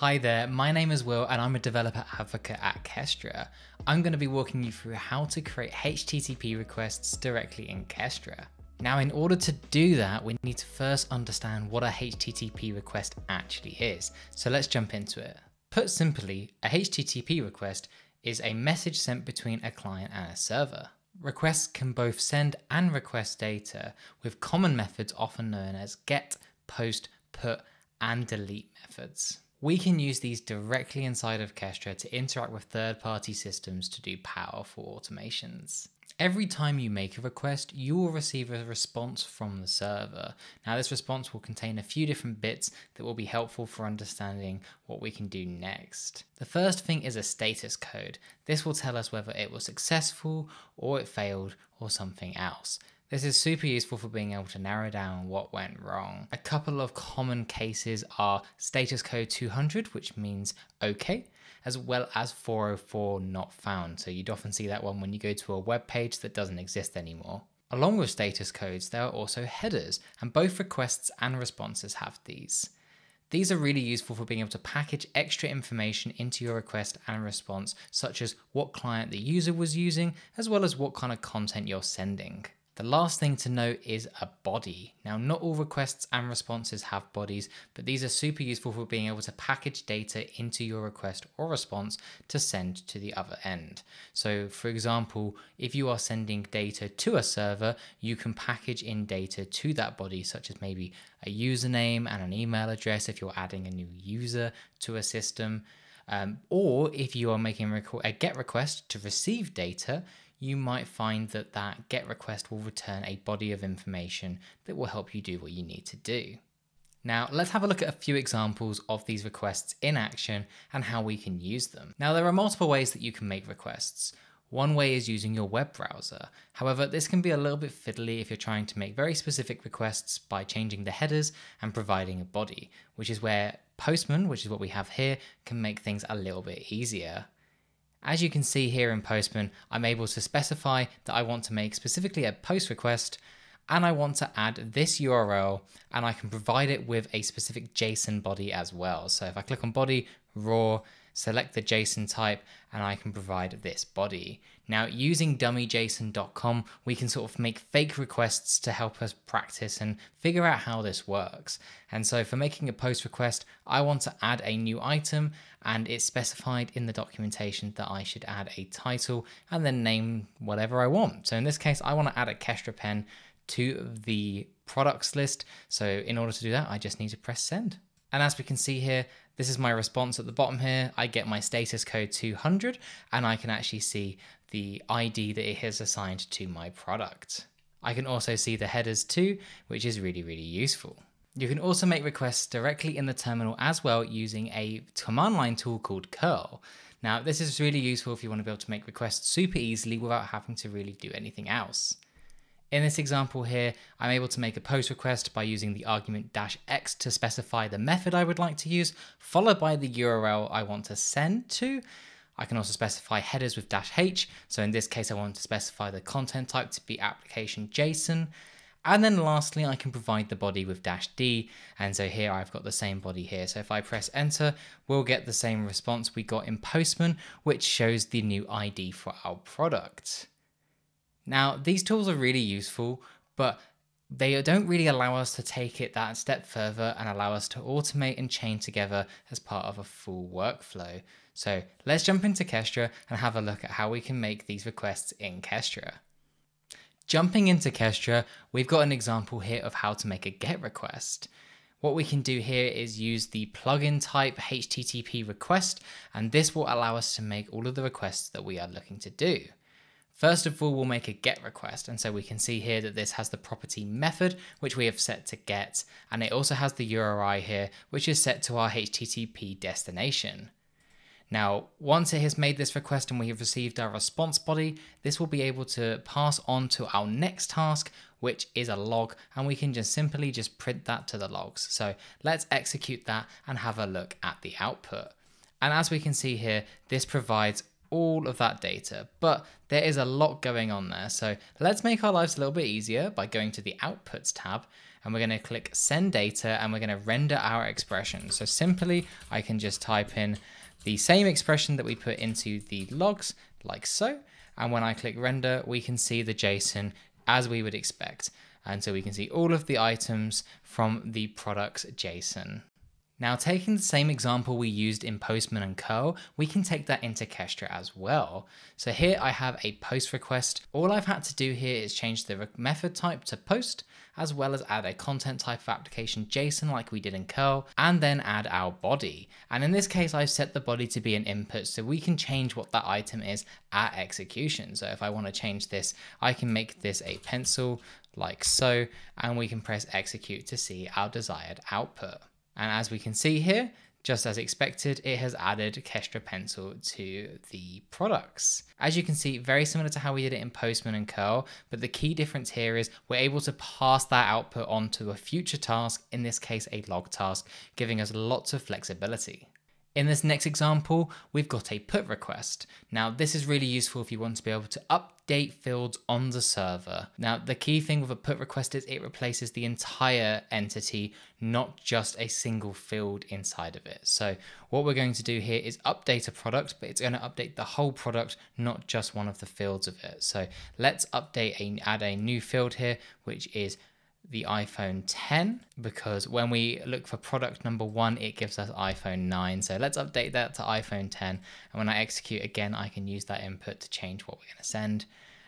Hi there, my name is Will and I'm a developer advocate at Kestra. I'm going to be walking you through how to create HTTP requests directly in Kestra. Now in order to do that, we need to first understand what a HTTP request actually is. So let's jump into it. Put simply, a HTTP request is a message sent between a client and a server. Requests can both send and request data with common methods often known as get, post, put, and delete methods. We can use these directly inside of Kestra to interact with third-party systems to do powerful automations. Every time you make a request, you will receive a response from the server. Now, this response will contain a few different bits that will be helpful for understanding what we can do next. The first thing is a status code. This will tell us whether it was successful or it failed or something else. This is super useful for being able to narrow down what went wrong. A couple of common cases are status code 200, which means okay, as well as 404 not found. So you'd often see that one when you go to a web page that doesn't exist anymore. Along with status codes, there are also headers, and both requests and responses have these. These are really useful for being able to package extra information into your request and response, such as what client the user was using, as well as what kind of content you're sending. The last thing to note is a body. Now, not all requests and responses have bodies, but these are super useful for being able to package data into your request or response to send to the other end. So, for example, if you are sending data to a server, you can package in data to that body, such as maybe a username and an email address if you're adding a new user to a system. Um, or if you are making a GET request to receive data, you might find that that GET request will return a body of information that will help you do what you need to do. Now, let's have a look at a few examples of these requests in action and how we can use them. Now, there are multiple ways that you can make requests. One way is using your web browser. However, this can be a little bit fiddly if you're trying to make very specific requests by changing the headers and providing a body, which is where Postman, which is what we have here, can make things a little bit easier. As you can see here in Postman, I'm able to specify that I want to make specifically a post request and I want to add this URL and I can provide it with a specific JSON body as well. So if I click on body, raw, select the JSON type, and I can provide this body. Now, using dummyjson.com, we can sort of make fake requests to help us practice and figure out how this works. And so for making a post request, I want to add a new item and it's specified in the documentation that I should add a title and then name whatever I want. So in this case, I want to add a Kestra pen to the products list. So in order to do that, I just need to press send. And as we can see here, this is my response at the bottom here. I get my status code 200 and I can actually see the ID that it has assigned to my product. I can also see the headers too, which is really, really useful. You can also make requests directly in the terminal as well using a command line tool called curl. Now, this is really useful if you want to be able to make requests super easily without having to really do anything else. In this example here, I'm able to make a post request by using the argument dash x to specify the method I would like to use, followed by the URL I want to send to. I can also specify headers with dash h. So in this case, I want to specify the content type to be application JSON. And then lastly, I can provide the body with dash D. And so here I've got the same body here. So if I press enter, we'll get the same response we got in Postman, which shows the new ID for our product. Now, these tools are really useful, but they don't really allow us to take it that step further and allow us to automate and chain together as part of a full workflow. So let's jump into Kestra and have a look at how we can make these requests in Kestra. Jumping into Kestra, we've got an example here of how to make a GET request. What we can do here is use the plugin type HTTP request, and this will allow us to make all of the requests that we are looking to do. First of all, we'll make a get request. And so we can see here that this has the property method, which we have set to get. And it also has the URI here, which is set to our HTTP destination. Now, once it has made this request and we have received our response body, this will be able to pass on to our next task, which is a log, and we can just simply just print that to the logs. So let's execute that and have a look at the output. And as we can see here, this provides all of that data, but there is a lot going on there. So let's make our lives a little bit easier by going to the Outputs tab and we're going to click send data and we're going to render our expression. So simply I can just type in the same expression that we put into the logs like so. And when I click render, we can see the JSON as we would expect. And so we can see all of the items from the products JSON. Now taking the same example we used in Postman and Curl, we can take that into Kestra as well. So here I have a post request. All I've had to do here is change the method type to post, as well as add a content type of application JSON like we did in Curl, and then add our body. And in this case, I've set the body to be an input so we can change what that item is at execution. So if I want to change this, I can make this a pencil like so, and we can press execute to see our desired output. And as we can see here, just as expected, it has added Kestra Pencil to the products. As you can see, very similar to how we did it in Postman and Curl, but the key difference here is we're able to pass that output onto a future task, in this case a log task, giving us lots of flexibility. In this next example, we've got a put request. Now, this is really useful if you want to be able to update fields on the server. Now, the key thing with a put request is it replaces the entire entity, not just a single field inside of it. So what we're going to do here is update a product, but it's going to update the whole product, not just one of the fields of it. So let's update and add a new field here, which is the iPhone 10 because when we look for product number one, it gives us iPhone 9. So let's update that to iPhone 10. And when I execute again, I can use that input to change what we're going to send.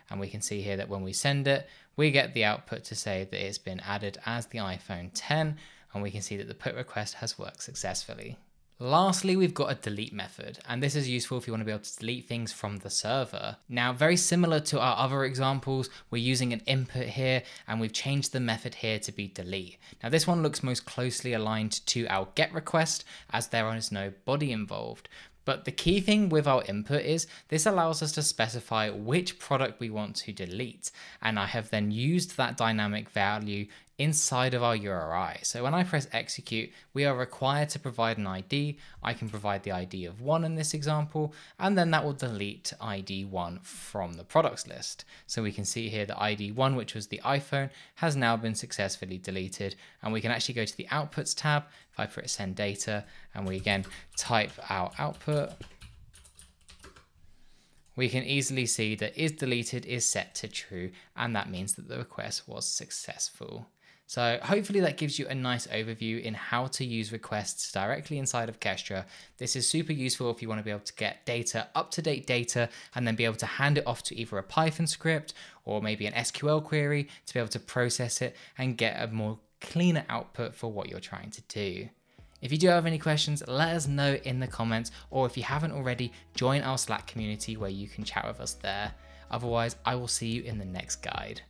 And we can see here that when we send it, we get the output to say that it's been added as the iPhone 10. And we can see that the put request has worked successfully. Lastly, we've got a delete method, and this is useful if you want to be able to delete things from the server. Now, very similar to our other examples, we're using an input here, and we've changed the method here to be delete. Now, this one looks most closely aligned to our get request, as there is no body involved. But the key thing with our input is this allows us to specify which product we want to delete. And I have then used that dynamic value inside of our URI. So when I press execute, we are required to provide an ID. I can provide the ID of one in this example, and then that will delete ID one from the products list. So we can see here that ID one, which was the iPhone, has now been successfully deleted. And we can actually go to the outputs tab. If I press send data and we again type our output, we can easily see that is deleted is set to true and that means that the request was successful. So hopefully that gives you a nice overview in how to use requests directly inside of Kestra. This is super useful if you want to be able to get data, up-to-date data, and then be able to hand it off to either a Python script or maybe an SQL query to be able to process it and get a more cleaner output for what you're trying to do. If you do have any questions, let us know in the comments, or if you haven't already, join our Slack community where you can chat with us there. Otherwise, I will see you in the next guide.